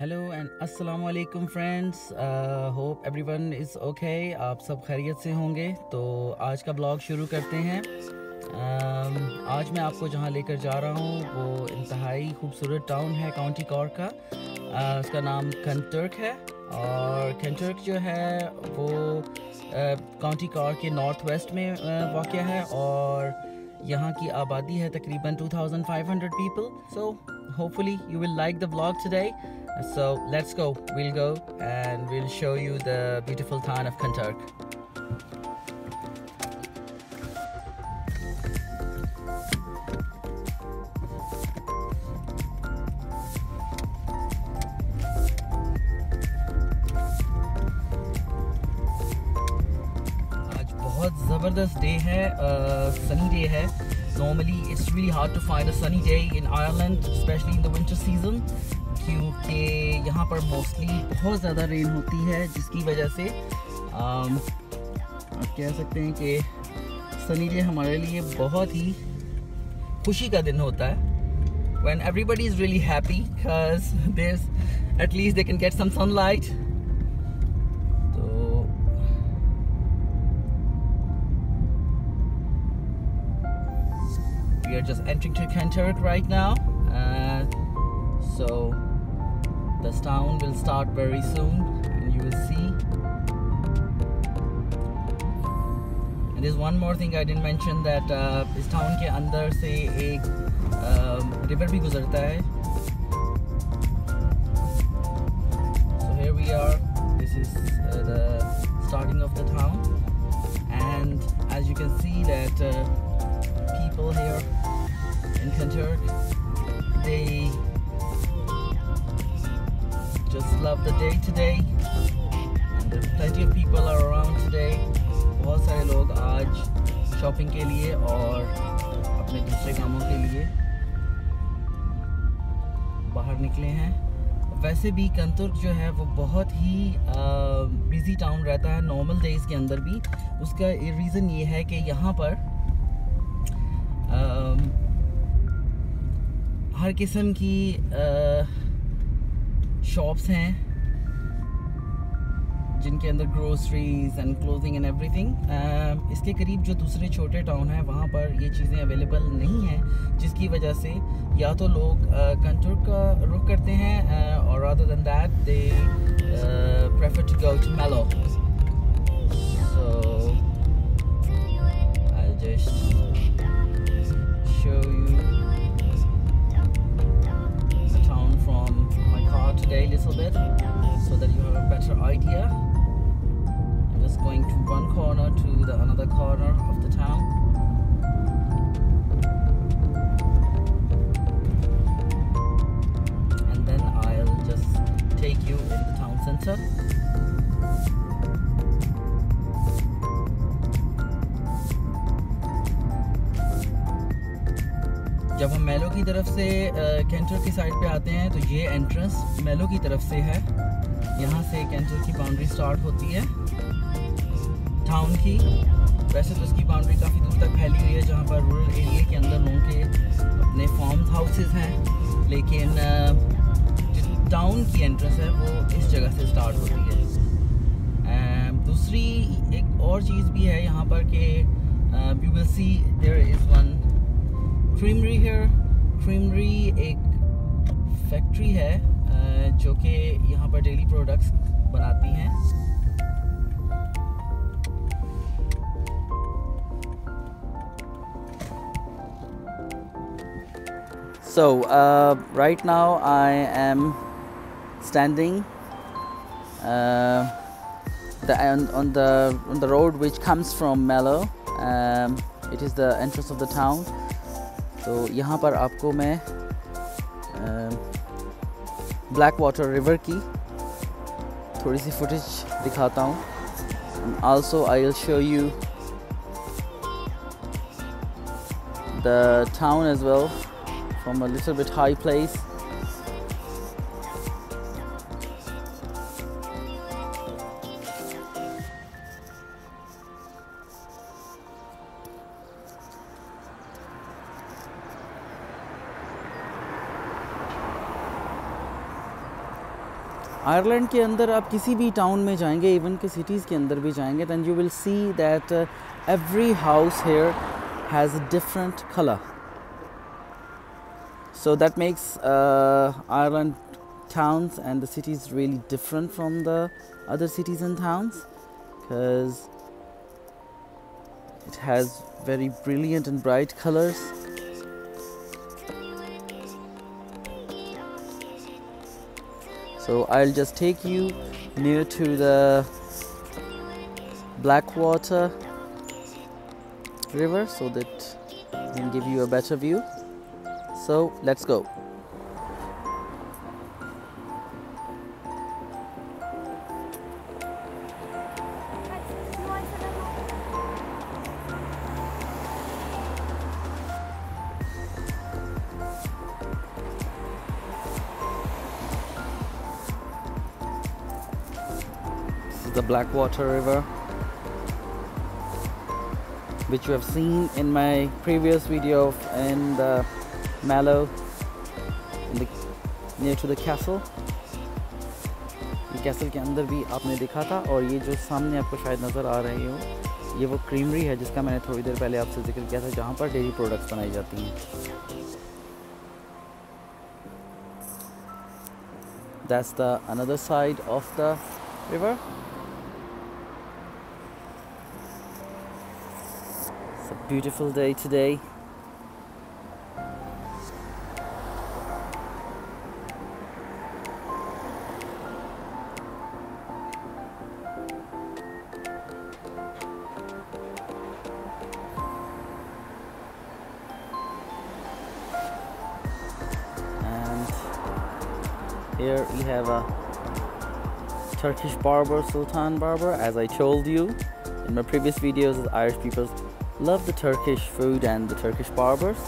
Hello and अस्सलाम वालेकुम friends hope everyone is okay आप सब खैरियत से होंगे। तो आज का ब्लॉग शुरू करते हैं। Um, आज मैं आपको जहाँ लेकर जा रहा हूँ वो इंतहाई खूबसूरत टाउन है काउंटी कॉर्क का। Uh, उसका नाम कंटर्क है। और कंटर्क जो है वो काउंटी uh, के नॉर्थ वेस्ट में uh, वाक़ है। और यहाँ की आबादी है तकरीबन 2500 people so hopefully you will like the blog today So let's go. We'll go and we'll show you the beautiful town of Kantark. बहुत ज़बरदस्त डे है सनी डे है normally it's really hard to find a sunny day in Ireland especially in the winter season क्योंकि यहाँ पर mostly बहुत ज़्यादा rain होती है जिसकी वजह से आम, आप कह सकते हैं कि सनी डे हमारे लिए बहुत ही खुशी का दिन होता है when everybody is really happy because at least they can get some sunlight We are just entering to Kentucky right now, uh, so. This town will start very soon and you will see. And there's one more thing I didn't mention that uh, इस town के अंदर से एक uh, river भी गुजरता है. So here we are. This is uh, the starting of the town, and as you can see that uh, people here in Kanturk, they just love the day today. And plenty of people are around today. बहुत सारे लोग आज shopping के लिए और अपने दूसरे कामों के लिए बाहर निकले हैं। वैसे भी कंतुर्क जो है वो बहुत ही बिज़ी टाउन रहता है नॉर्मल डेज़ के अंदर भी। उसका रीज़न ये है कि यहाँ पर आ, हर किस्म की आ, शॉप्स हैं जिनके अंदर groceries and clothing and everything इसके करीब जो दूसरे छोटे टाउन हैं वहाँ पर ये चीज़ें अवेलेबल नहीं हैं जिसकी वजह से या तो लोग कंट्रोल uh, का रुख करते हैं और rather than that they prefer to go to Mallow so I just today a little bit so that you have a better idea. I'm just going to one corner to the another corner of the town. And then I'll just take you in the town center. जब हम मेलो की तरफ़ से canter की side पे आते हैं तो ये एंट्रेंस मेलो की तरफ़ से है। यहाँ से कैंटर की बाउंड्री स्टार्ट होती है। टाउन की, वैसे तो इसकी बाउंड्री काफ़ी दूर तक फैली हुई है, जहाँ पर रूरल एरिया के अंदर लोगों के अपने फार्म हाउसेज हैं। लेकिन टाउन की एंट्रेंस है, वो इस जगह से स्टार्ट होती है। दूसरी एक और चीज़ भी है यहाँ पर कि you will see there is one creamery है क्रीमरी एक फैक्ट्री है जो कि यहाँ पर डेली प्रोडक्ट्स बनाती हैं So uh, right now I am standing uh, the, on, on, the on the road which comes from Mellow. Um, it is the entrance of the town. तो यहाँ पर आपको मैं ब्लैक वाटर रिवर की थोड़ी सी footage दिखाता हूँ। Also I will show you the town as well from a little bit high place Ireland के अंदर आप किसी भी टाउन में जाएंगे इवन के सिटीज़ के अंदर भी जाएंगे then you will see that every house here has a different colour so that makes uh, Ireland towns and the cities really different from the other cities and towns because it has very brilliant and bright colors So I'll just take you near to the Blackwater river so that I can give you a better view. So let's go the Blackwater River which you have seen in my previous video in the Mallow in the, near to the castle castle के अंदर भी आपने देखा था और ये जो सामने आपको शायद नज़र आ रही हो ये वो क्रीमरी है जिसका मैंने थोड़ी देर पहले आपसे ज़िक्र किया था जहाँ पर डेयरी प्रोडक्ट्स बनाई जाती हैं That's the another side of the river beautiful day today. And here we have a Turkish barber, Sultan barber, as I told you in my previous videos, Irish people love the Turkish food and the Turkish barbers